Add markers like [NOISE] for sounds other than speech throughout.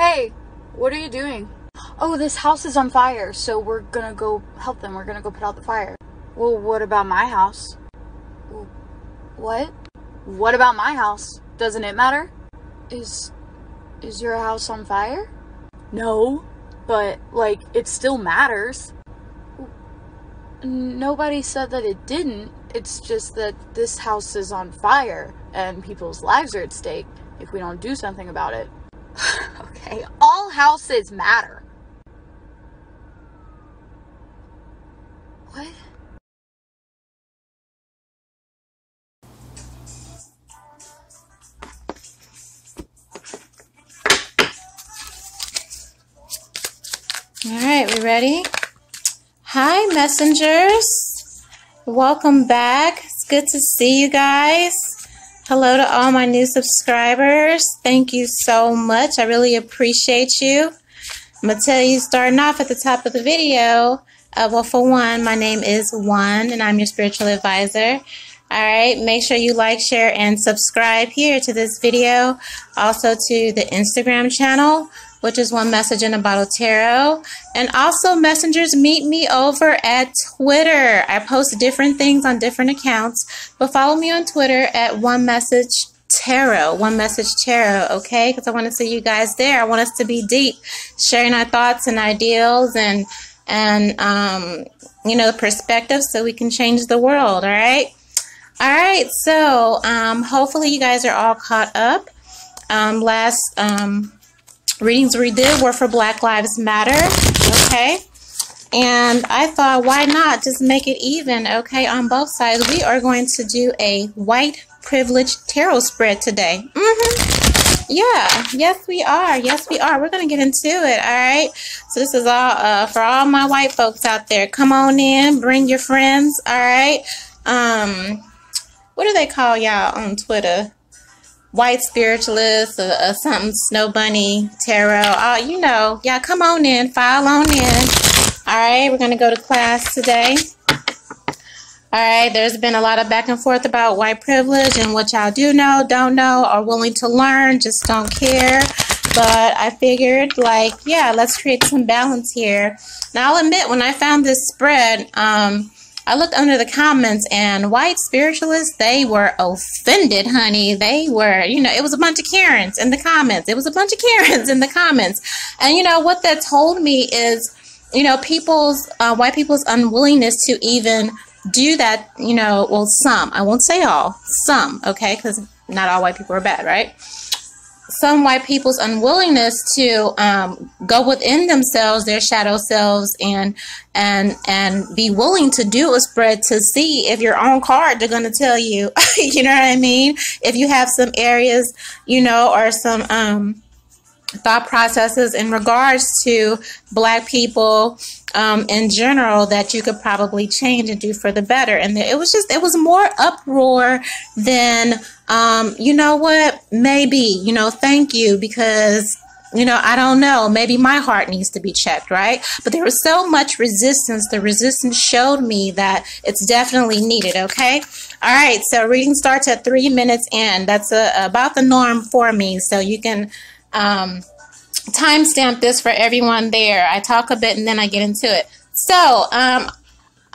Hey, what are you doing? Oh, this house is on fire, so we're gonna go help them. We're gonna go put out the fire. Well, what about my house? What? What about my house? Doesn't it matter? Is is your house on fire? No, but like it still matters. Nobody said that it didn't. It's just that this house is on fire and people's lives are at stake if we don't do something about it. [LAUGHS] okay, all houses matter. What? All right, we ready? Hi, messengers. Welcome back. It's good to see you guys. Hello to all my new subscribers. Thank you so much. I really appreciate you. I'm going to tell you, starting off at the top of the video, uh, well, for one, my name is Juan, and I'm your spiritual advisor. All right, make sure you like, share, and subscribe here to this video. Also to the Instagram channel which is one message in a bottle tarot. And also, messengers meet me over at Twitter. I post different things on different accounts, but follow me on Twitter at one message tarot, one message tarot, okay? Because I want to see you guys there. I want us to be deep, sharing our thoughts and ideals and and um, you know perspectives so we can change the world. All right. All right. So um, hopefully you guys are all caught up. Um, last um, readings we did were for Black Lives Matter, okay? And I thought, why not just make it even, okay, on both sides? We are going to do a white privilege tarot spread today. Mm-hmm. Yeah, yes, we are. Yes, we are. We're going to get into it, all right? So this is all uh, for all my white folks out there. Come on in. Bring your friends, all right? Um, what do they call y'all on Twitter? White spiritualist or, something, snow bunny, tarot. Oh, you know, yeah, come on in, file on in. All right, we're going to go to class today. All right, there's been a lot of back and forth about white privilege and what y'all do know, don't know, are willing to learn, just don't care. But I figured, like, yeah, let's create some balance here. Now, I'll admit, when I found this spread, um, I looked under the comments and white spiritualists, they were offended, honey. They were, you know, it was a bunch of Karens in the comments. It was a bunch of Karens in the comments. And, you know, what that told me is, you know, people's, uh, white people's unwillingness to even do that, you know, well, some, I won't say all, some, okay, because not all white people are bad, right? Some white people's unwillingness to um, go within themselves, their shadow selves, and and and be willing to do a spread to see if your own card they're going to tell you, [LAUGHS] you know what I mean? If you have some areas, you know, or some um, thought processes in regards to black people um, in general that you could probably change and do for the better. And it was just, it was more uproar than, um, you know what, maybe, you know, thank you because you know, I don't know. Maybe my heart needs to be checked, right? But there was so much resistance. The resistance showed me that it's definitely needed, okay? All right, so reading starts at three minutes in. That's a, about the norm for me. So you can um, timestamp this for everyone there. I talk a bit and then I get into it. So, um,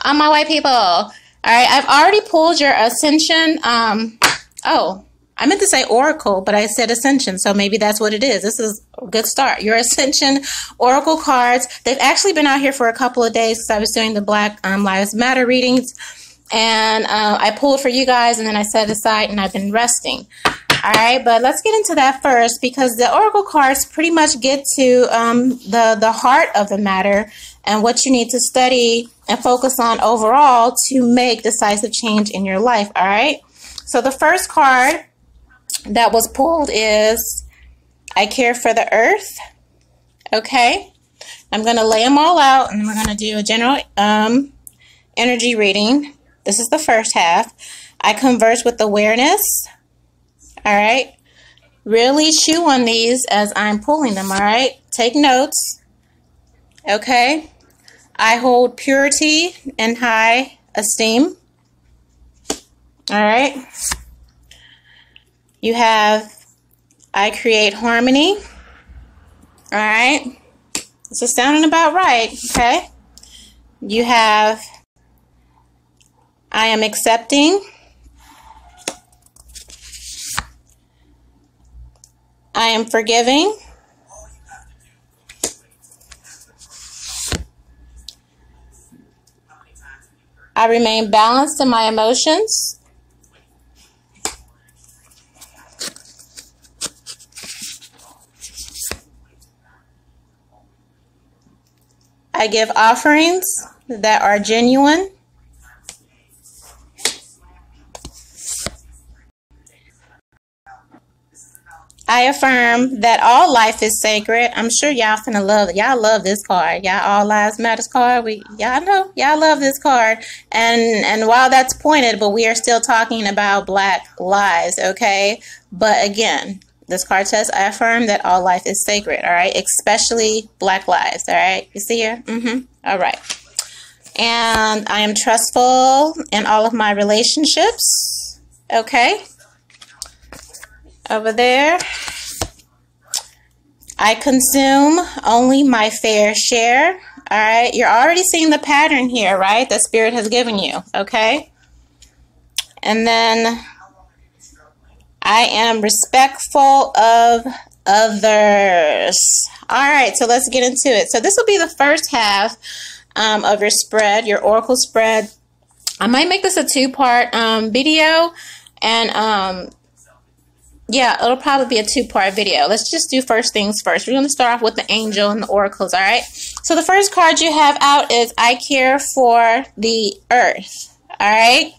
on my white people, all right, I've already pulled your Ascension. Um, oh, I meant to say Oracle, but I said Ascension, so maybe that's what it is. This is a good start. Your Ascension Oracle cards. They've actually been out here for a couple of days because I was doing the Black um, Lives Matter readings. And uh, I pulled for you guys and then I set aside and I've been resting. All right, but let's get into that first because the oracle cards pretty much get to um, the the heart of the matter and what you need to study and focus on overall to make decisive change in your life. All right. So the first card that was pulled is I care for the earth. Okay. I'm going to lay them all out and we're going to do a general um, energy reading. This is the first half. I converse with awareness. All right. Really chew on these as I'm pulling them. All right. Take notes. Okay. I hold purity and high esteem. All right. You have I create harmony. All right. This is sounding about right. Okay. You have I am accepting. I am forgiving. I remain balanced in my emotions. I give offerings that are genuine. I affirm that all life is sacred. I'm sure y'all finna love it. Y'all love this card. Y'all all lives matters card. We y'all know y'all love this card. And and while that's pointed, but we are still talking about black lives, okay? But again, this card says I affirm that all life is sacred, all right? Especially black lives, all right? You see here? Mm-hmm. All right. And I am trustful in all of my relationships. Okay over there. I consume only my fair share. All right, you're already seeing the pattern here, right? That Spirit has given you, okay? And then I am respectful of others. All right, so let's get into it. So this will be the first half um, of your spread, your oracle spread. I might make this a two-part um, video, and um, yeah, it'll probably be a two-part video. Let's just do first things first. We're going to start off with the angel and the oracles, all right? So the first card you have out is I care for the earth, all right?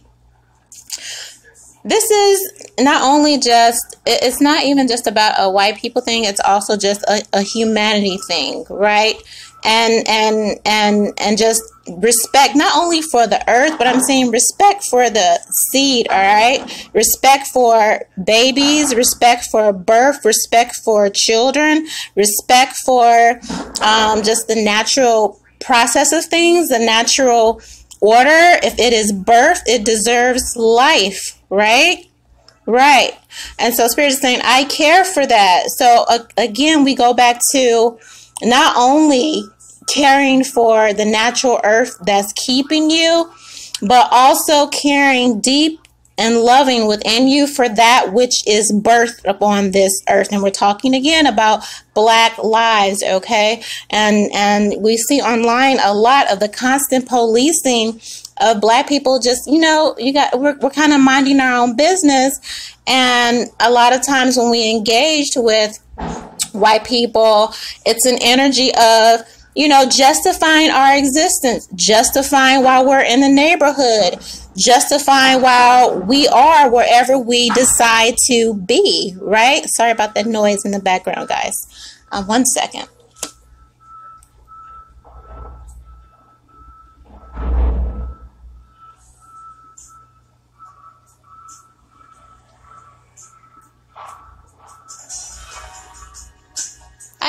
This is not only just, it's not even just about a white people thing, it's also just a, a humanity thing, right? and and and and just respect not only for the earth but i'm saying respect for the seed all right? Respect for babies respect for birth respect for children respect for um, just the natural process of things the natural order. If it is birth it deserves life right? Right. And so spirit is saying i care for that. So uh, again we go back to not only caring for the natural earth that's keeping you, but also caring deep and loving within you for that which is birthed upon this earth. And we're talking again about black lives okay? And and we see online a lot of the constant policing of black people just you know you got we're, we're kind of minding our own business and a lot of times when we engaged with white people it's an energy of you know, justifying our existence, justifying why we're in the neighborhood, justifying why we are wherever we decide to be, right? Sorry about that noise in the background, guys. Um, one second.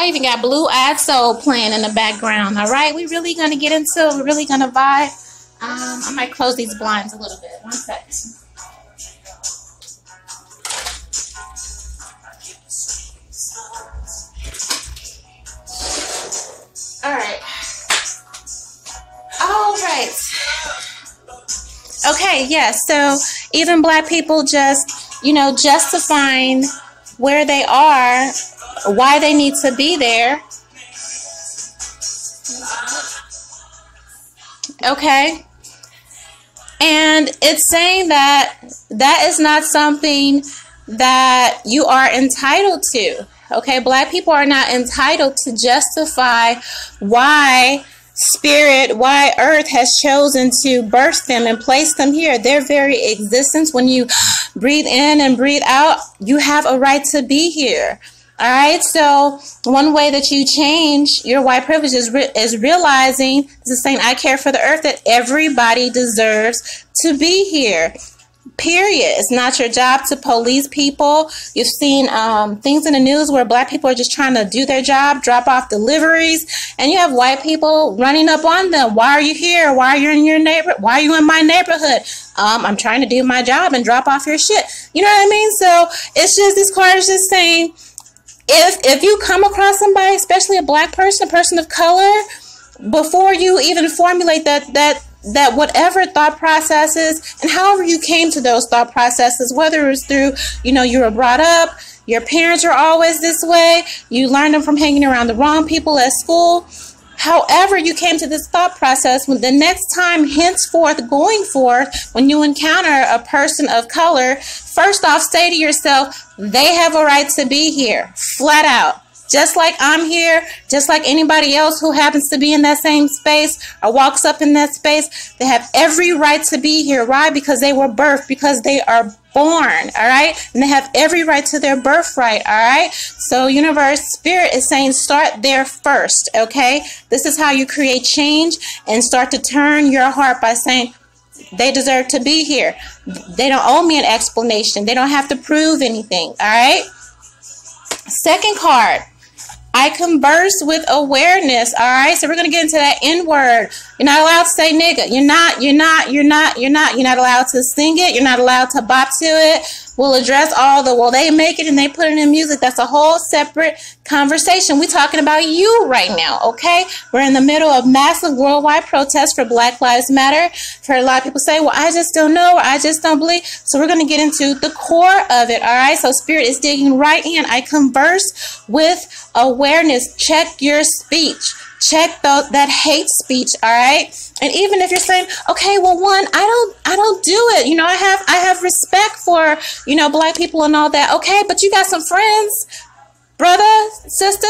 Even got Blue Eyed Soul playing in the background. All right, we really gonna get into. We're really gonna vibe. Um, I might close these blinds a little bit. One second. All right. All right. Okay, yes. Yeah, so even black people just, you know, justifying where they are why they need to be there. Okay. And it's saying that that is not something that you are entitled to. Okay, black people are not entitled to justify why spirit, why earth has chosen to birth them and place them here. Their very existence, when you breathe in and breathe out, you have a right to be here. All right, so one way that you change your white privilege is, re- is realizing, this is saying, I care for the earth, that everybody deserves to be here. Period. It's not your job to police people. You've seen um, things in the news where black people are just trying to do their job, drop off deliveries, and you have white people running up on them. Why are you here? Why are you in your neighbor? Why are you in my neighborhood? Um, I'm trying to do my job and drop off your shit. You know what I mean? So it's just this card is just saying if if you come across somebody, especially a black person, a person of color, before you even formulate that that that whatever thought processes and however you came to those thought processes, whether it's through, you know, you were brought up, your parents are always this way, you learned them from hanging around the wrong people at school. However, you came to this thought process, when the next time, henceforth, going forth, when you encounter a person of color, first off, say to yourself, they have a right to be here, flat out just like I'm here, just like anybody else who happens to be in that same space or walks up in that space, they have every right to be here. Why? Because they were birthed, because they are born, all right? And they have every right to their birthright, all right? So, universe spirit is saying start there first, okay? This is how you create change and start to turn your heart by saying, they deserve to be here. They don't owe me an explanation. They don't have to prove anything, all right? Second card I converse with awareness. All right. So we're going to get into that N word. You're not allowed to say nigga. You're not, you're not, you're not, you're not, you're not allowed to sing it. You're not allowed to bop to it. We'll address all the, well, they make it and they put it in music. That's a whole separate conversation. We're talking about you right now. Okay. We're in the middle of massive worldwide protests for Black Lives Matter. I've heard a lot of people say, well, I just don't know. Or I just don't believe. So we're going to get into the core of it. All right. So spirit is digging right in. I converse with awareness. Check your speech check the, that hate speech all right? And even if you're saying okay well one i don't i don't do it. You know i have i have respect for you know black people and all that. Okay but you got some friends brother sister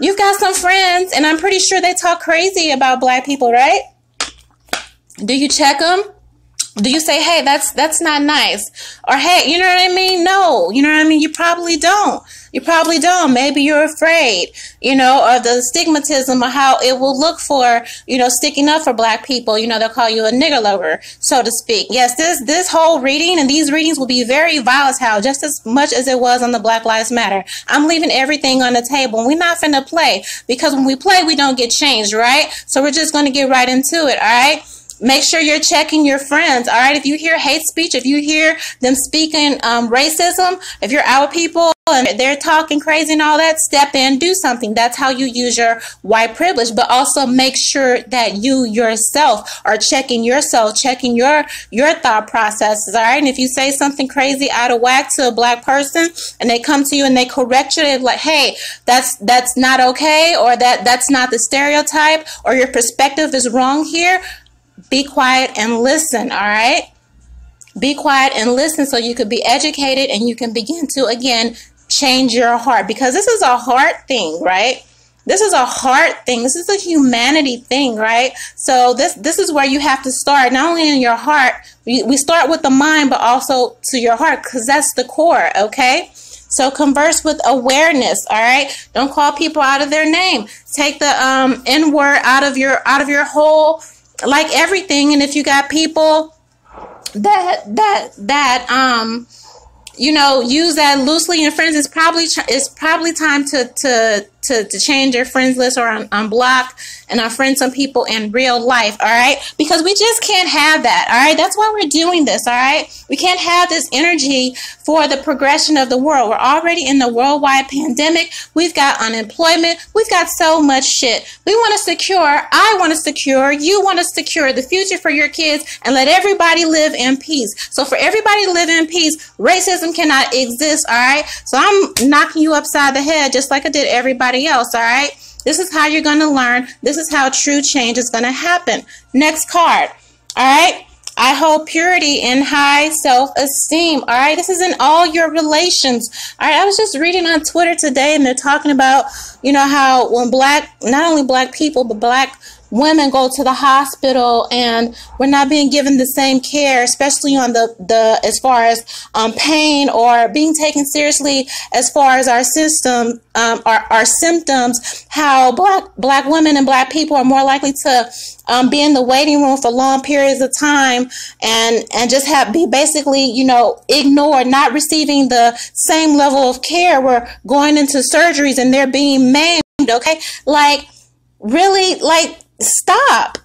you've got some friends and i'm pretty sure they talk crazy about black people right? Do you check them do you say hey that's that's not nice or hey you know what i mean no you know what i mean you probably don't you probably don't. Maybe you're afraid, you know, of the stigmatism of how it will look for, you know, sticking up for black people. You know, they'll call you a nigger lover, so to speak. Yes, this this whole reading and these readings will be very volatile, just as much as it was on the Black Lives Matter. I'm leaving everything on the table. We're not finna play because when we play, we don't get changed, right? So we're just gonna get right into it, all right? Make sure you're checking your friends. All right. If you hear hate speech, if you hear them speaking um, racism, if you're our people and they're talking crazy and all that, step in, do something. That's how you use your white privilege. But also make sure that you yourself are checking yourself, checking your your thought processes. All right. And if you say something crazy out of whack to a black person and they come to you and they correct you, they're like, hey, that's that's not okay, or that that's not the stereotype, or your perspective is wrong here be quiet and listen, all right? Be quiet and listen so you could be educated and you can begin to, again, change your heart because this is a heart thing, right? This is a heart thing. This is a humanity thing, right? So this this is where you have to start, not only in your heart. We, we start with the mind, but also to your heart because that's the core, okay? So converse with awareness, all right? Don't call people out of their name. Take the um, N word out of your out of your whole like everything and if you got people that that that um you know use that loosely in friends it's probably it's probably time to to to, to change your friends list or un- unblock and unfriend some people in real life, all right? Because we just can't have that, all right? That's why we're doing this, all right? We can't have this energy for the progression of the world. We're already in the worldwide pandemic. We've got unemployment. We've got so much shit. We want to secure, I want to secure, you want to secure the future for your kids and let everybody live in peace. So for everybody to live in peace, racism cannot exist, all right? So I'm knocking you upside the head just like I did everybody everybody else, all right? This is how you're going to learn. This is how true change is going to happen. Next card, all right? I hold purity and high self esteem. All right. This is in all your relations. All right. I was just reading on Twitter today and they're talking about, you know, how when black, not only black people, but black women go to the hospital and we're not being given the same care, especially on the, the as far as um, pain or being taken seriously as far as our system, um, our, our symptoms, how black black women and black people are more likely to um, be in the waiting room for long periods of time and and just have be basically you know ignored, not receiving the same level of care. We're going into surgeries and they're being maimed. Okay, like really like stop.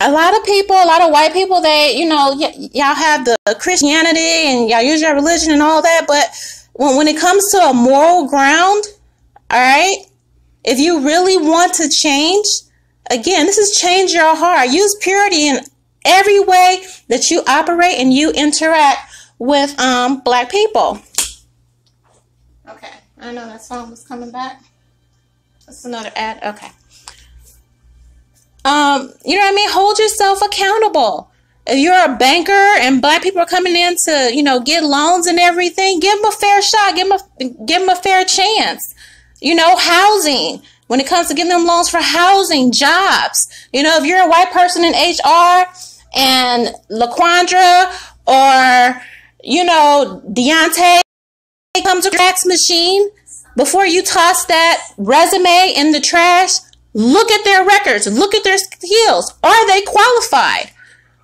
A lot of people, a lot of white people, they, you know, y- y'all have the Christianity and y'all use your religion and all that, but when, when it comes to a moral ground, all right, if you really want to change, again, this is change your heart. Use purity in every way that you operate and you interact with um, black people. Okay, I know that song was coming back. That's another ad. Okay. Um, you know what I mean? Hold yourself accountable. If you're a banker and black people are coming in to, you know, get loans and everything, give them a fair shot. Give them a, give them a fair chance. You know, housing. When it comes to giving them loans for housing, jobs. You know, if you're a white person in HR and Laquandra or, you know, Deontay comes a fax machine, before you toss that resume in the trash, look at their records, look at their skills. Are they qualified?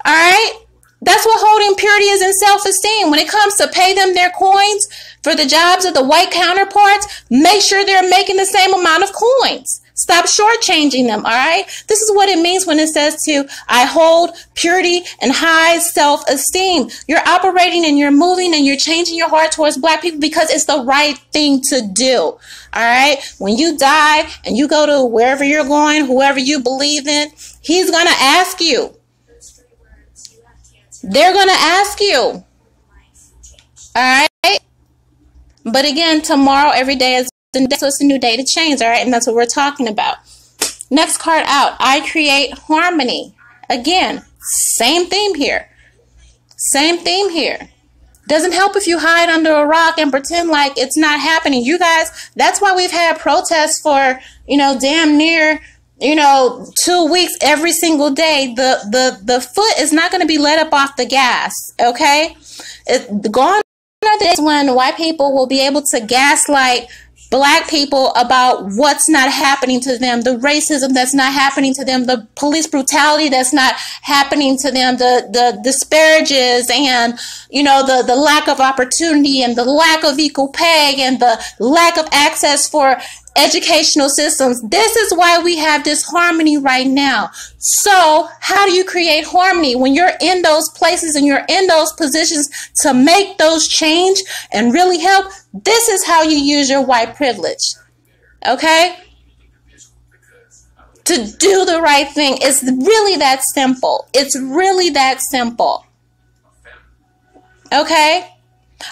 All right? That's what holding purity is in self esteem. When it comes to pay them their coins for the jobs of the white counterparts, make sure they're making the same amount of coins. Stop shortchanging them, all right? This is what it means when it says to, I hold purity and high self esteem. You're operating and you're moving and you're changing your heart towards black people because it's the right thing to do, all right? When you die and you go to wherever you're going, whoever you believe in, he's going to ask you. They're going to ask you, all right? But again, tomorrow, every day is so it's a new day to change, all right? And that's what we're talking about. Next card out, I create harmony. Again, same theme here. Same theme here. Doesn't help if you hide under a rock and pretend like it's not happening. You guys, that's why we've had protests for, you know, damn near, you know, two weeks every single day. The the the foot is not going to be let up off the gas, okay? It, gone are the days when white people will be able to gaslight black people about what's not happening to them, the racism that's not happening to them, the police brutality that's not happening to them, the, the disparages and, you know, the, the lack of opportunity and the lack of equal pay and the lack of access for educational systems. This is why we have disharmony right now. So, how do you create harmony when you're in those places and you're in those positions to make those change and really help? This is how you use your white privilege. Okay? To do the right thing. It's really that simple. It's really that simple. Okay?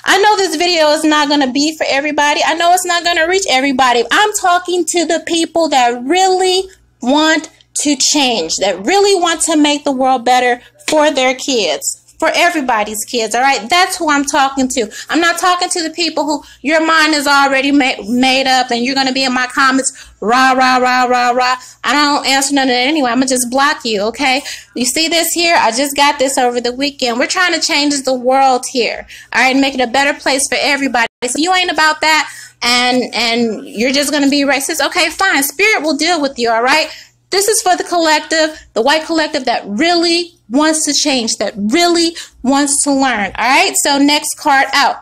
I know this video is not going to be for everybody. I know it's not going to reach everybody. I'm talking to the people that really want to change, that really want to make the world better for their kids for everybody's kids. All right. That's who I'm talking to. I'm not talking to the people who your mind is already made, made up and you're going to be in my comments, rah, rah, rah, rah, rah. I don't answer none of that anyway. I'm going to just block you. Okay. You see this here? I just got this over the weekend. We're trying to change the world here. All right. Make it a better place for everybody. So you ain't about that and, and you're just going to be racist. Okay, fine. Spirit will deal with you. All right. This is for the collective, the white collective that really wants to change, that really wants to learn. All right, so next card out.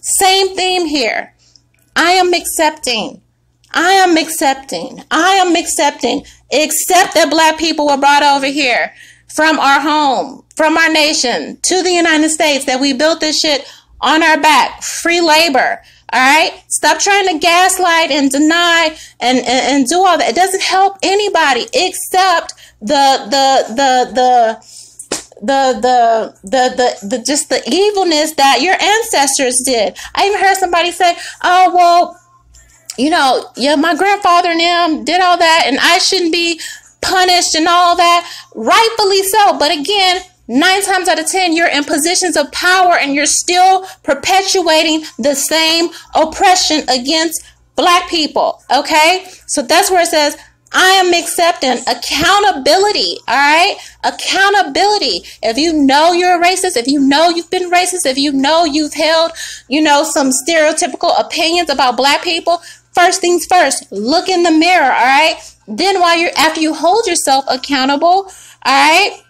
Same theme here. I am accepting. I am accepting. I am accepting. Accept that black people were brought over here from our home, from our nation to the United States, that we built this shit on our back. Free labor. All right. Stop trying to gaslight and deny and, and, and do all that. It doesn't help anybody except the the the the the the the the, the just the evilness that your ancestors did. I even heard somebody say, "Oh well, you know, yeah, my grandfather and them did all that, and I shouldn't be punished and all that." Rightfully so, but again. Nine times out of ten, you're in positions of power and you're still perpetuating the same oppression against black people. Okay? So that's where it says, I am accepting accountability. All right. Accountability. If you know you're a racist, if you know you've been racist, if you know you've held, you know, some stereotypical opinions about black people, first things first, look in the mirror. All right. Then while you're, after you hold yourself accountable, all right,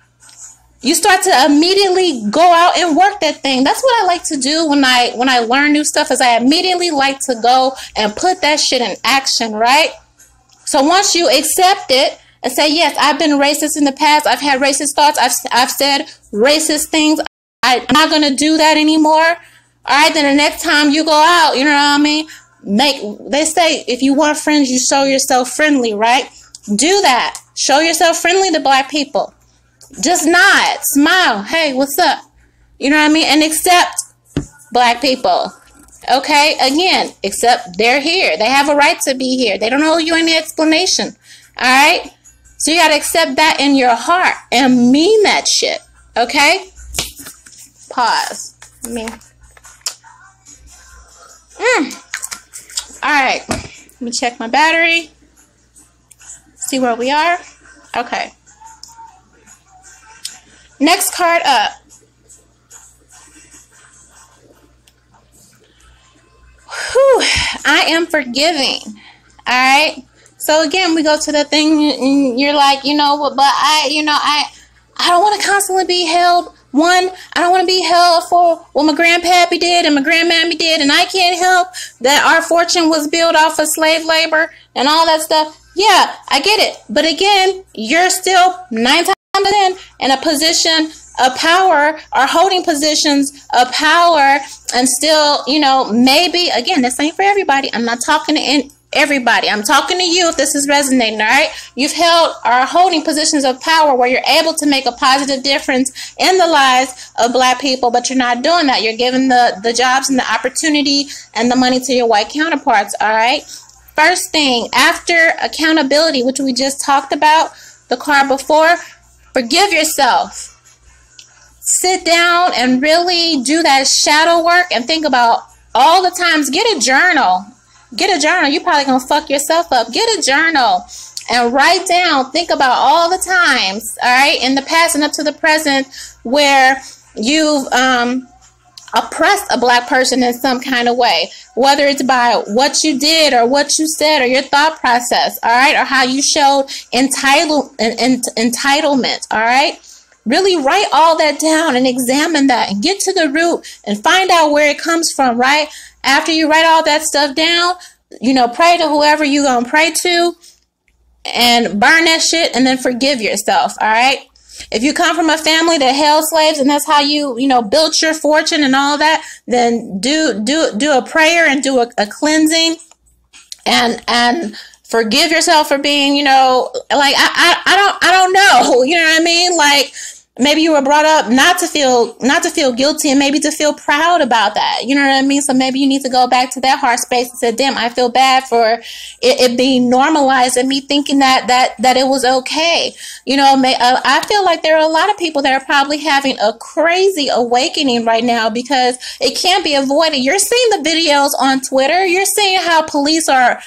you start to immediately go out and work that thing that's what i like to do when i when i learn new stuff is i immediately like to go and put that shit in action right so once you accept it and say, yes, I've been racist in the past, I've had racist thoughts, I've, I've said racist things, I, I'm not going to do that anymore. All right, then the next time you go out, you know what I mean? Make they say if you want friends, you show yourself friendly, right? Do that. Show yourself friendly to black people. Just nod, smile. Hey, what's up? You know what I mean? And accept black people. Okay, again, except they're here. They have a right to be here. They don't owe you any explanation. All right? So you got to accept that in your heart and mean that shit. Okay? Pause. I mean, mm. All right. Let me check my battery. See where we are. Okay. Next card up. Whew, I am forgiving. All right. So again, we go to the thing, and you're like, you know, what, but I, you know, I, I don't want to constantly be held. One, I don't want to be held for what my grandpappy did and my grandmammy did, and I can't help that our fortune was built off of slave labor and all that stuff. Yeah, I get it. But again, you're still nine times in in a position of power or holding positions of power and still, you know, maybe again, this ain't for everybody. I'm not talking to everybody. I'm talking to you if this is resonating, all right? You've held or holding positions of power where you're able to make a positive difference in the lives of black people, but you're not doing that. You're giving the, the jobs and the opportunity and the money to your white counterparts, all right? First thing, after accountability, which we just talked about, the card before, forgive yourself. Sit down and really do that shadow work and think about all the times. Get a journal Get a journal. You're probably going to fuck yourself up. Get a journal and write down, think about all the times, all right, in the past and up to the present where you've um, oppressed a black person in some kind of way, whether it's by what you did or what you said or your thought process, all right, or how you showed entitle, entitlement, all right. Really write all that down and examine that and get to the root and find out where it comes from, right? After you write all that stuff down, you know, pray to whoever you're gonna pray to and burn that shit and then forgive yourself, all right? If you come from a family that held slaves and that's how you, you know, built your fortune and all that, then do do do a prayer and do a, a cleansing and and forgive yourself for being, you know, like I, I I don't I don't know, [LAUGHS] you know what I mean? Like maybe you were brought up not to feel not to feel guilty and maybe to feel proud about that. You know what i mean? So maybe you need to go back to that heart space and say damn i feel bad for it, it being normalized and me thinking that that that it was okay. You know may, uh, i feel like there are a lot of people that are probably having a crazy awakening right now because it can't be avoided. You're seeing the videos on twitter. You're seeing how police are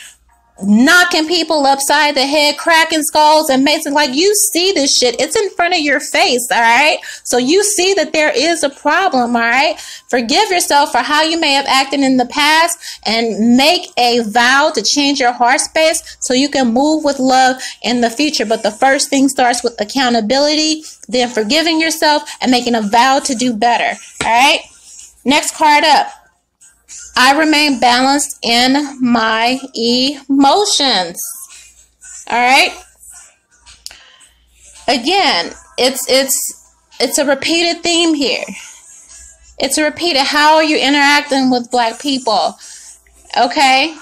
knocking people upside the head, cracking skulls, and making like you see this shit. It's in front of your face, all right? So you see that there is a problem, all right? Forgive yourself for how you may have acted in the past and make a vow to change your heart space so you can move with love in the future. But the first thing starts with accountability, then forgiving yourself and making a vow to do better, all right? Next card up. I remain balanced in my emotions. All right? Again, it's it's it's a repeated theme here. It's a repeated how are you interacting with black people? Okay?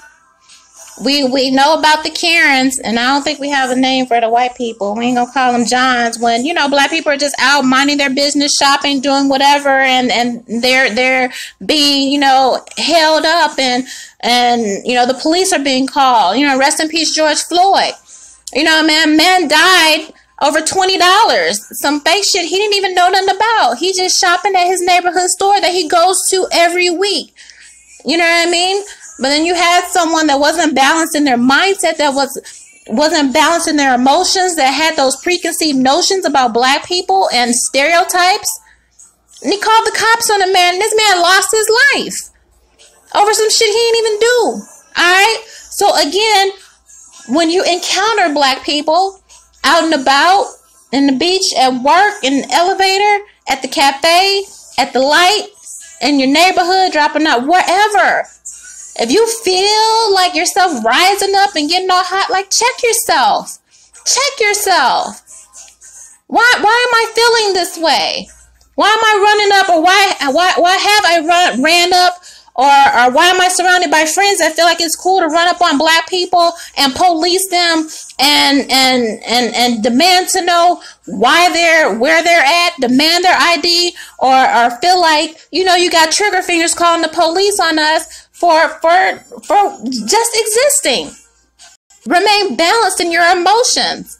We we know about the Karens, and I don't think we have a name for the white people. We ain't gonna call them Johns when you know black people are just out minding their business, shopping, doing whatever, and and they're they're being you know held up, and and you know the police are being called. You know, rest in peace, George Floyd. You know, man, man died over twenty dollars. Some fake shit he didn't even know nothing about. He just shopping at his neighborhood store that he goes to every week. You know what I mean? But then you had someone that wasn't balanced in their mindset, that was wasn't balanced in their emotions, that had those preconceived notions about black people and stereotypes. And he called the cops on a man. this man lost his life over some shit he didn't even do. Alright? So again, when you encounter black people out and about, in the beach, at work, in the elevator, at the cafe, at the light, in your neighborhood, dropping out, wherever. If you feel like yourself rising up and getting all hot, like check yourself. Check yourself. Why why am I feeling this way? Why am I running up or why why why have I run ran up or, or why am I surrounded by friends that feel like it's cool to run up on black people and police them and and and and demand to know why they're where they're at, demand their ID, or or feel like you know you got trigger fingers calling the police on us for for for just existing. Remain balanced in your emotions.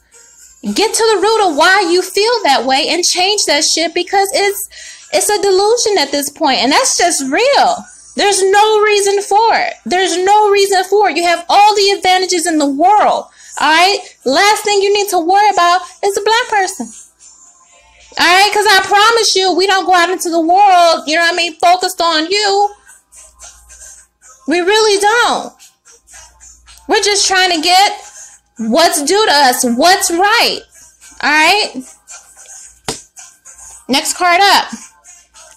Get to the root of why you feel that way and change that shit because it's it's a delusion at this point and that's just real. There's no reason for it. There's no reason for it. You have all the advantages in the world. All right. Last thing you need to worry about is a black person. All right. Because I promise you, we don't go out into the world, you know what I mean, focused on you. We really don't. We're just trying to get what's due to us, what's right. All right. Next card up.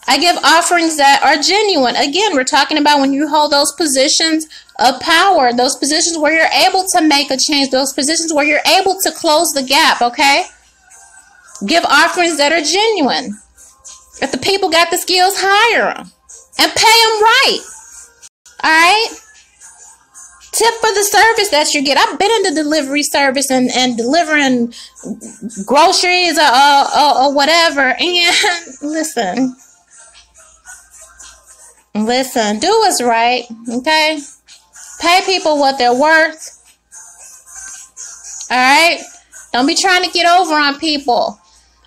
I give offerings that are genuine. Again, we're talking about when you hold those positions of power, those positions where you're able to make a change, those positions where you're able to close the gap, okay? Give offerings that are genuine. If the people got the skills, hire them and pay them right. All right? Tip for the service that you get. I've been in the delivery service and, and delivering groceries or, or, or whatever. And [LAUGHS] listen, listen, do what's right, okay? Pay people what they're worth. All right? Don't be trying to get over on people.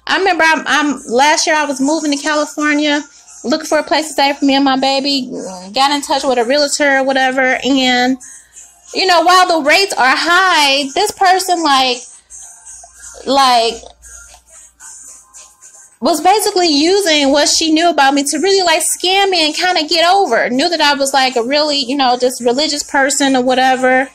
I remember I'm, I'm last year I was moving to California looking for a place to stay for me and my baby. Got in touch with a realtor or whatever, and you know, while the rates are high, this person like like was basically using what she knew about me to really like scam me and kind of get over. Knew that I was like a really, you know, just religious person or whatever.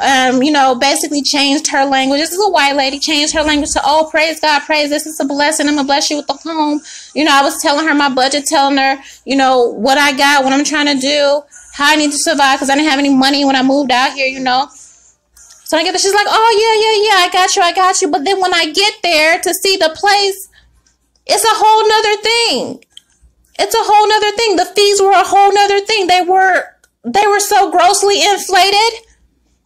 Um, you know, basically changed her language. This is a white lady, changed her language to, oh, praise God, praise this is a blessing. I'm gonna bless you with the home. You know, I was telling her my budget, telling her, you know, what I got, what I'm trying to do, how I need to survive because I didn't have any money when I moved out here, you know. So I get there, she's like, oh, yeah, yeah, yeah, I got you, I got you. But then when I get there to see the place, it's a whole nother thing. It's a whole nother thing. The fees were a whole nother thing. They were they were so grossly inflated.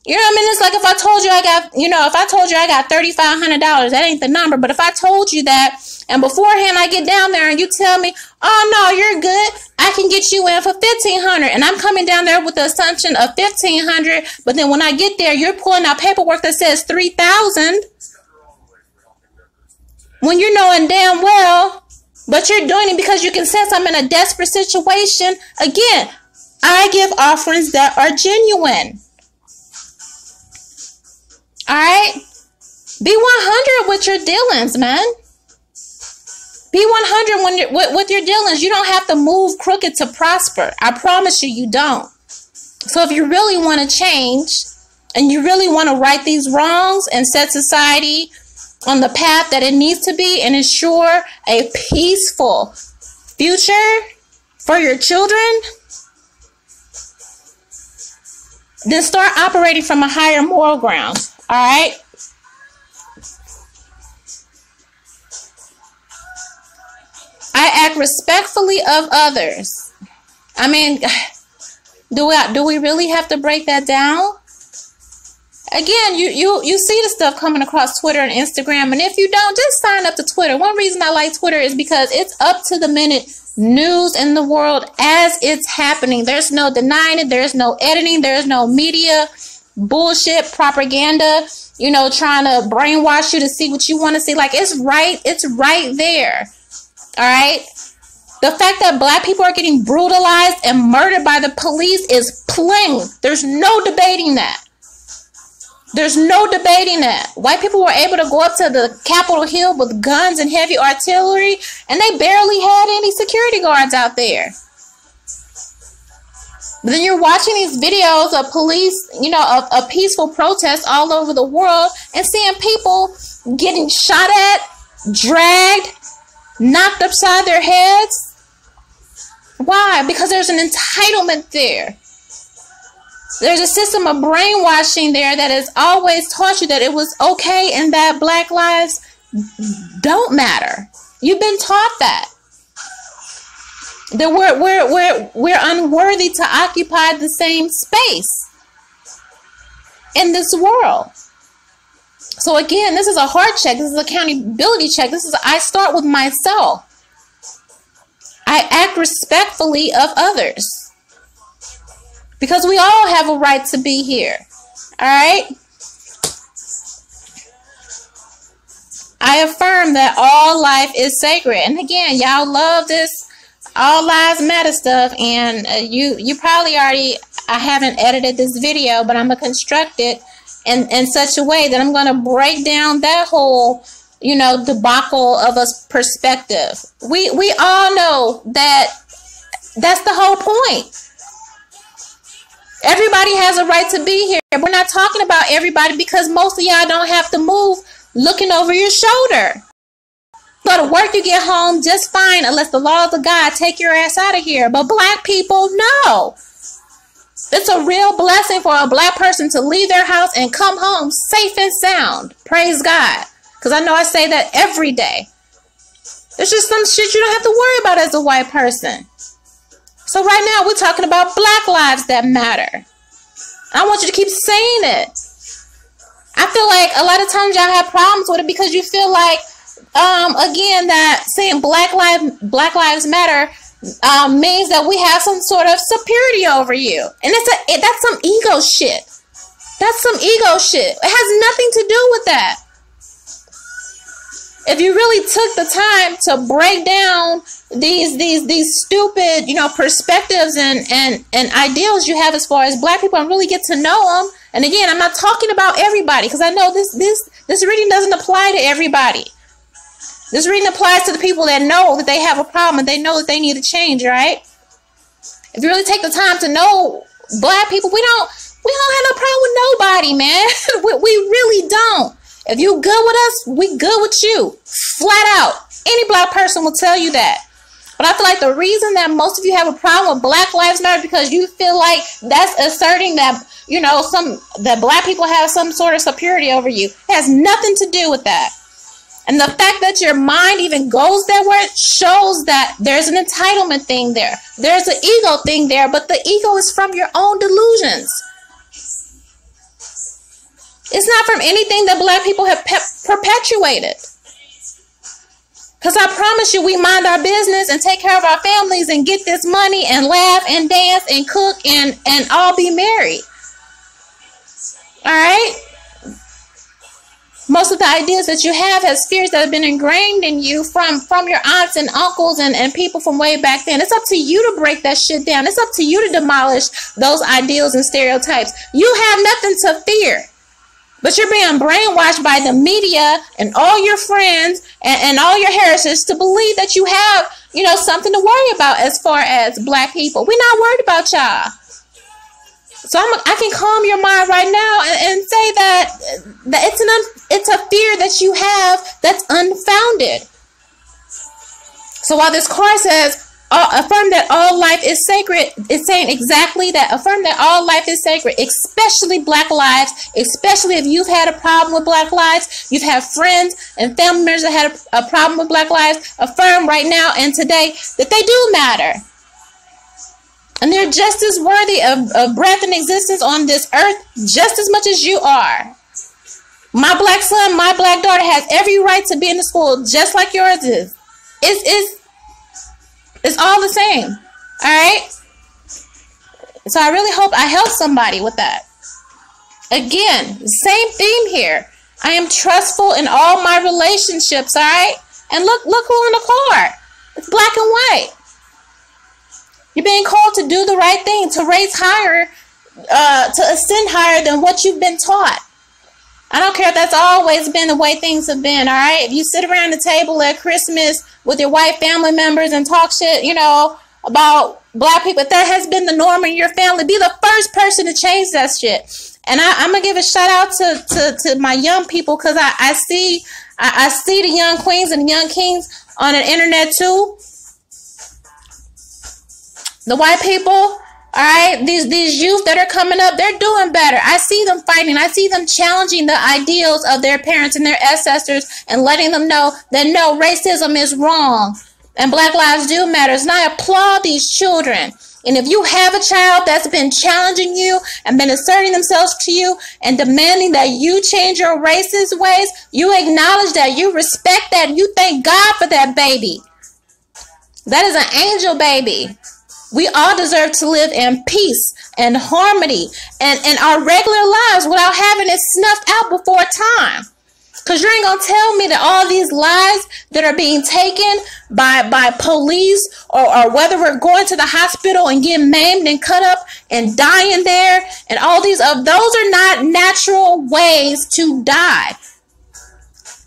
You know what I mean? It's like if I told you I got, you know, if I told you I got thirty five hundred dollars, that ain't the number. But if I told you that, and beforehand I get down there and you tell me, oh no, you're good, I can get you in for fifteen hundred, and I'm coming down there with the assumption of fifteen hundred. But then when I get there, you're pulling out paperwork that says three thousand when you're knowing damn well, but you're doing it because you can sense I'm in a desperate situation. Again, I give offerings that are genuine. All right? Be 100 with your dealings, man. Be 100 when you're, with, with your dealings. You don't have to move crooked to prosper. I promise you, you don't. So if you really want to change and you really want to right these wrongs and set society on the path that it needs to be and ensure a peaceful future for your children, then start operating from a higher moral ground. All right. I act respectfully of others. I mean, [SIGHS] do we do we really have to break that down? Again, you you you see the stuff coming across Twitter and Instagram, and if you don't, just sign up to Twitter. One reason I like Twitter is because it's up to the minute news in the world as it's happening. There's no denying it. There's no editing. There's no media bullshit propaganda. You know, trying to brainwash you to see what you want to see. Like it's right. It's right there. All right. The fact that black people are getting brutalized and murdered by the police is plain. There's no debating that. There's no debating that. White people were able to go up to the Capitol Hill with guns and heavy artillery, and they barely had any security guards out there. But then you're watching these videos of police, you know, of, of peaceful protests all over the world and seeing people getting shot at, dragged, knocked upside their heads. Why? Because there's an entitlement there. There's a system of brainwashing there that has always taught you that it was okay and that black lives don't matter. You've been taught that. that we're we're we're we're unworthy to occupy the same space in this world. So again, this is a heart check. This is accountability check. This is I start with myself. I act respectfully of others. Because we all have a right to be here. All right? I affirm that all life is sacred. And again, y'all love this all lives matter stuff and uh, you you probably already I haven't edited this video, but I'm going to construct it in, in such a way that I'm going to break down that whole, you know, debacle of a perspective. We, we all know that that's the whole point. Everybody has a right to be here. We're not talking about everybody because most of y'all don't have to move looking over your shoulder. Go to work, you get home just fine unless the laws of God take your ass out of here. But black people, no. It's a real blessing for a black person to leave their house and come home safe and sound. Praise God. Because I know I say that every day. There's just some shit you don't have to worry about as a white person. So right now we're talking about black lives that matter. I want you to keep saying it. I feel like a lot of times y'all have problems with it because you feel like, um, again, that saying black lives black lives matter um, means that we have some sort of superiority over you, and it's a it, that's some ego shit. That's some ego shit. It has nothing to do with that. If you really took the time to break down these these these stupid you know perspectives and and and ideals you have as far as black people and really get to know them and again i'm not talking about everybody because i know this this this reading doesn't apply to everybody this reading applies to the people that know that they have a problem and they know that they need to change, right? If you really take the time to know black people, we don't we don't have no problem with nobody, man. [LAUGHS] we, we really don't. If you good with us, we good with you. Flat out. Any black person will tell you that. But I feel like the reason that most of you have a problem with Black Lives Matter because you feel like that's asserting that you know some that black people have some sort of superiority over you. It has nothing to do with that. And the fact that your mind even goes that way shows that there's an entitlement thing there. There's an ego thing there, but the ego is from your own delusions. It's not from anything that black people have pe- perpetuated. Because I promise you, we mind our business and take care of our families and get this money and laugh and dance and cook and, and all be married. All right? most of the ideas that you have has fears that have been ingrained in you from from your aunts and uncles and, and people from way back then it's up to you to break that shit down it's up to you to demolish those ideals and stereotypes you have nothing to fear but you're being brainwashed by the media and all your friends and, and all your heritages to believe that you have you know something to worry about as far as black people we're not worried about y'all so I'm, I can calm your mind right now and, and say that, that it's an un, it's a fear that you have that's unfounded. So while this card says affirm that all life is sacred, it's saying exactly that. Affirm that all life is sacred, especially black lives, especially if you've had a problem with black lives, you've had friends and family members that had a, a problem with black lives. Affirm right now and today that they do matter. And they're just as worthy of, of breath and existence on this earth just as much as you are. My black son, my black daughter has every right to be in the school just like yours is. It's, it's, it's all the same. All right? So I really hope I help somebody with that. Again, same theme here. I am trustful in all my relationships, all right? And look, look who in the car. It's black and white. You're being called to do the right thing, to raise higher, uh, to ascend higher than what you've been taught. I don't care if that's always been the way things have been, all right? If you sit around the table at Christmas with your white family members and talk shit, you know, about black people, if that has been the norm in your family, be the first person to change that shit. And I, am gonna give a shout out to, to, to my young people because I, I see I, I see the young queens and the young kings on the internet too. The white people, all right, these these youth that are coming up, they're doing better. I see them fighting. I see them challenging the ideals of their parents and their ancestors and letting them know that no, racism is wrong. And Black Lives Do Matters. And I applaud these children. And if you have a child that's been challenging you and been asserting themselves to you and demanding that you change your racist ways, you acknowledge that, you respect that, you thank God for that baby. That is an angel baby. We all deserve to live in peace and harmony and, and our regular lives without having it snuffed out before time. Cause you ain't gonna tell me that all these lives that are being taken by by police or, or whether we're going to the hospital and getting maimed and cut up and dying there and all these of those are not natural ways to die.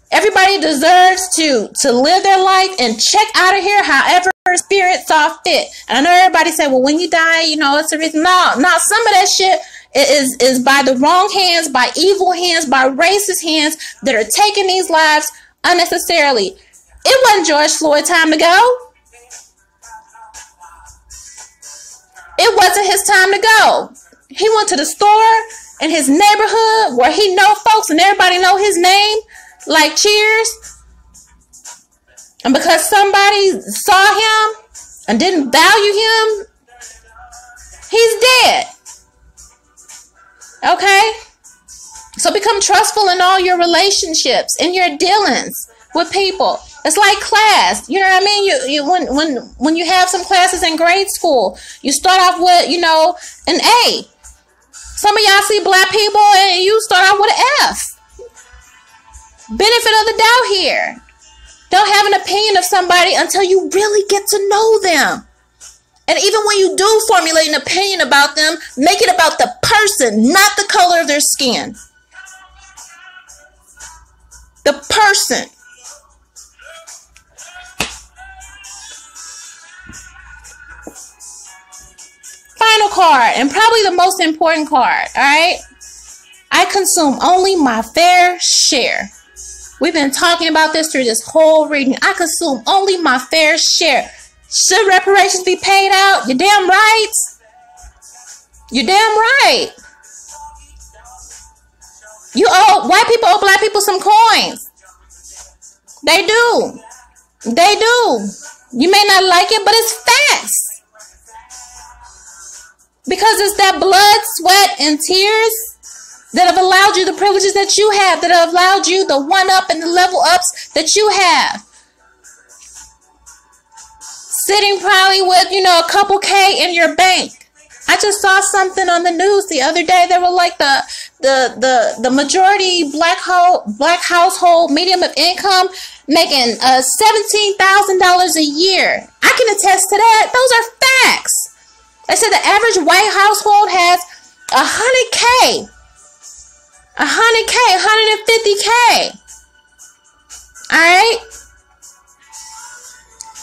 Everybody deserves to to live their life and check out of here however spirit saw fit. And I know everybody said, well, when you die, you know, it's a reason. No, no, some of that shit is is by the wrong hands, by evil hands, by racist hands that are taking these lives unnecessarily. It wasn't George Floyd time to go. It wasn't his time to go. He went to the store in his neighborhood where he know folks and everybody know his name, like Cheers. And because somebody saw him and didn't value him, he's dead. Okay? So become trustful in all your relationships, in your dealings with people. It's like class. You know what I mean? You, you when when when you have some classes in grade school, you start off with, you know, an A. Some of y'all see black people and you start off with an F. Benefit of the doubt here. Don't have an opinion of somebody until you really get to know them. And even when you do formulate an opinion about them, make it about the person, not the color of their skin. The person. Final card, and probably the most important card, all right? I consume only my fair share. We've been talking about this through this whole reading. I consume only my fair share. Should reparations be paid out? You're damn right. You're damn right. You owe white people owe black people some coins. They do. They do. You may not like it, but it's facts. Because it's that blood, sweat, and tears that have allowed you the privileges that you have, that have allowed you the one up and the level ups that you have sitting probably with, you know, a couple K in your bank. I just saw something on the news the other day. They were like the the the the majority black ho- black household medium of income making uh seventeen thousand dollars a year. I can attest to that. Those are facts. They said the average white household has a hundred K. A hundred K, 150K. Alright?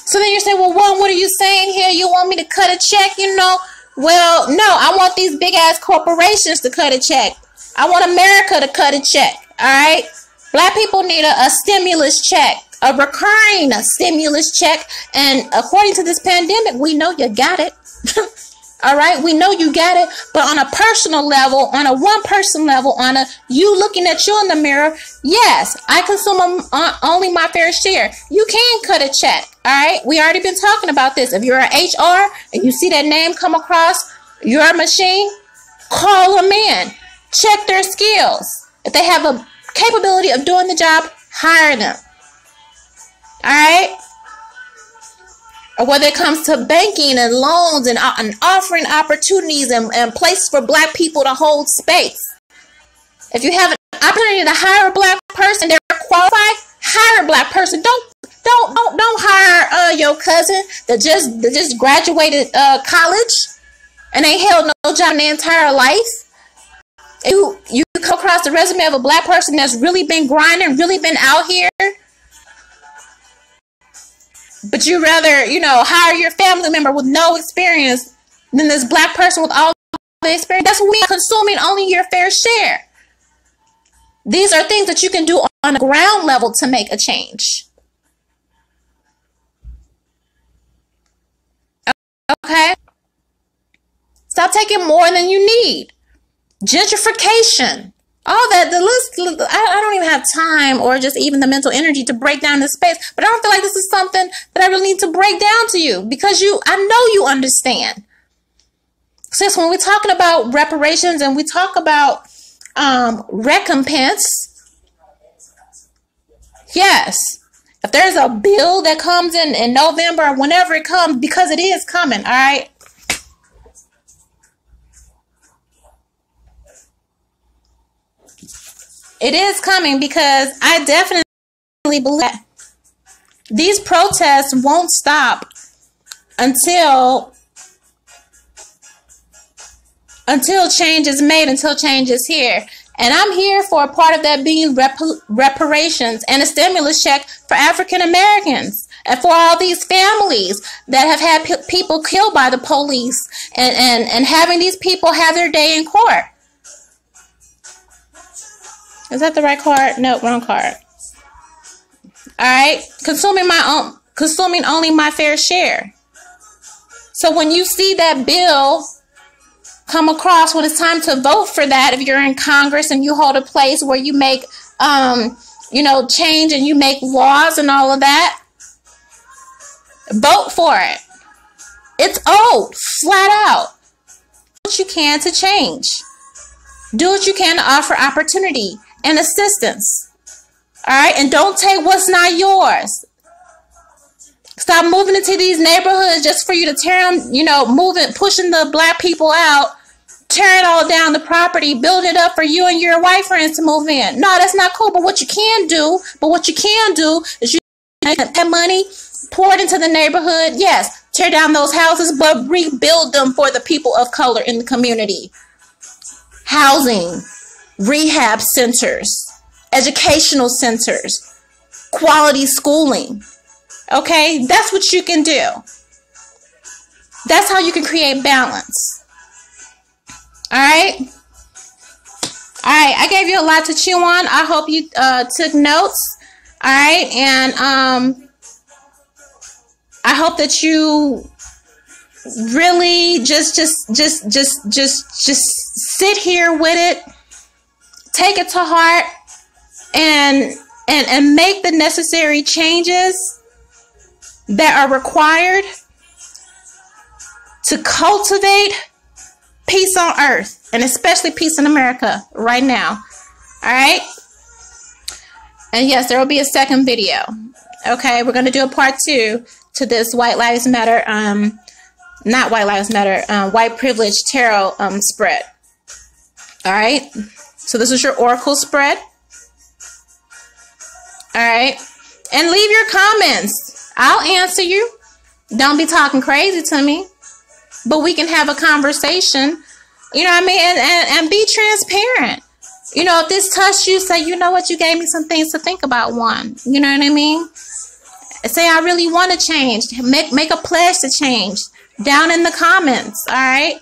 So then you say, well, one, what are you saying here? You want me to cut a check, you know? Well, no, I want these big ass corporations to cut a check. I want America to cut a check. All right. Black people need a, a stimulus check, a recurring stimulus check. And according to this pandemic, we know you got it. [LAUGHS] All right, we know you got it, but on a personal level, on a one person level, on a you looking at you in the mirror, yes, I consume a, only my fair share. You can cut a check. All right, we already been talking about this. If you're an HR and you see that name come across your machine, call them in, check their skills. If they have a capability of doing the job, hire them. All right whether it comes to banking and loans and, uh, and offering opportunities and, and places for black people to hold space. If you have an opportunity to hire a black person, they're qualified, hire a black person. Don't don't don't don't hire uh, your cousin that just that just graduated uh, college and ain't held no job in their entire life. You you come across the resume of a black person that's really been grinding, really been out here but you rather, you know, hire your family member with no experience than this black person with all the experience. That's we consuming only your fair share. These are things that you can do on a ground level to make a change. Okay? Stop taking more than you need. Gentrification. All that the list I, don't even have time or just even the mental energy to break down this space but i don't feel like this is something that i really need to break down to you because you i know you understand. Since when we're talking about reparations and we talk about um, recompense. Yes. If there's a bill that comes in in november or whenever it comes because it is coming all right It is coming because I definitely believe that these protests won't stop until until change is made, until change is here. And I'm here for a part of that being rep- reparations and a stimulus check for African Americans and for all these families that have had people killed by the police and, and, and having these people have their day in court. Is that the right card? No, wrong card. All right, consuming my own, consuming only my fair share. So when you see that bill come across, when it's time to vote for that, if you're in Congress and you hold a place where you make, um, you know, change and you make laws and all of that, vote for it. It's old, flat out. Do what you can to change. Do what you can to offer opportunity and assistance. All right, and don't take what's not yours. Stop moving into these neighborhoods just for you to tear them, you know, moving, pushing the black people out, tearing all down the property, build it up for you and your white friends to move in. No, that's not cool. But what you can do, but what you can do is you that money, pour it into the neighborhood. Yes, tear down those houses, but rebuild them for the people of color in the community. Housing, rehab centers, educational centers, quality schooling. Okay, that's what you can do. That's how you can create balance. All right. All right, I gave you a lot to chew on. I hope you uh, took notes. All right, and um, I hope that you really just, just, just, just, just, just sit here with it take it to heart and and and make the necessary changes that are required to cultivate peace on earth and especially peace in America right now. All right? And yes, there will be a second video. Okay, we're going to do a part 2 to this White Lives Matter um not White Lives Matter, um, white privilege tarot um spread. All right? So this is your oracle spread. All right. And leave your comments. I'll answer you. Don't be talking crazy to me. But we can have a conversation. You know what I mean? And, and, and be transparent. You know, if this touched you, say, you know what, you gave me some things to think about one. You know what I mean? Say I really want to change. Make make a pledge to change. Down in the comments. All right.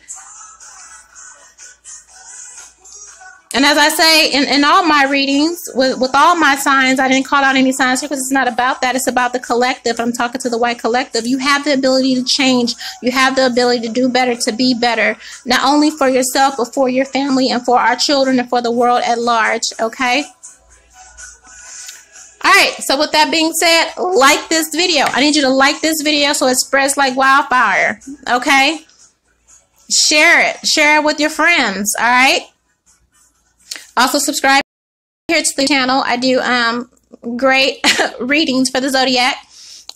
And as I say in, in all my readings, with, with all my signs, I didn't call out any signs because it's not about that. It's about the collective. I'm talking to the white collective. You have the ability to change. You have the ability to do better, to be better, not only for yourself, but for your family and for our children and for the world at large. Okay? All right, so with that being said, like this video. I need you to like this video so it spreads like wildfire. Okay? Share it. Share it with your friends. All right? Also subscribe here to the channel. I do um, great [LAUGHS] readings for the zodiac.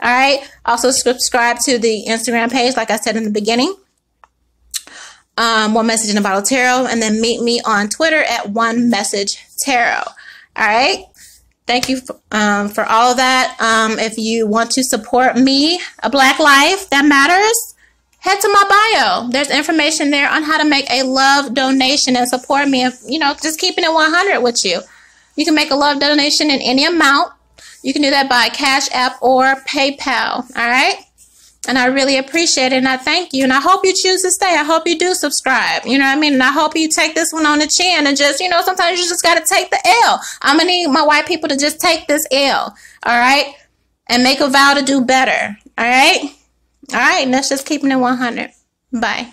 All right. Also subscribe to the Instagram page, like I said in the beginning. Um, one message in a bottle tarot, and then meet me on Twitter at one message tarot. All right. Thank you for, um, for all of that. Um, if you want to support me, a Black Life that matters, head to my bio. There's information there on how to make a love donation and support me. If, you know, just keeping it 100 with you. You can make a love donation in any amount. You can do that by Cash App or PayPal. All right. And I really appreciate it and I thank you. And I hope you choose to stay. I hope you do subscribe. You know what I mean? And I hope you take this one on the chin and just, you know, sometimes you just got to take the L. I'm going to need my white people to just take this L. All right. And make a vow to do better. All right. All right, let's just keep it at 100. Bye.